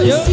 yeah.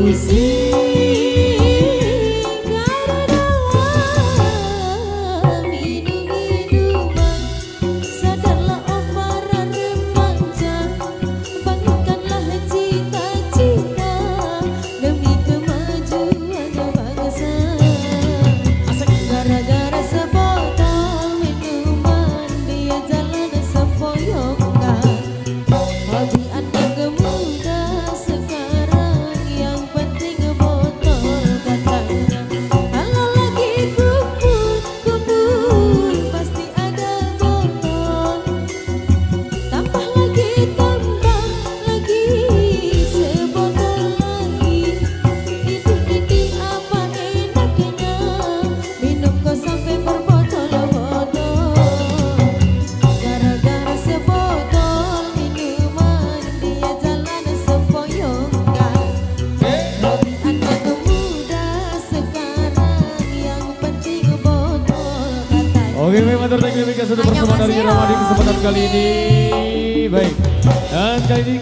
luz Oke, matur thank you satu persembahan dari Ramadi kesempatan kali ini. Baik. Dan kali ini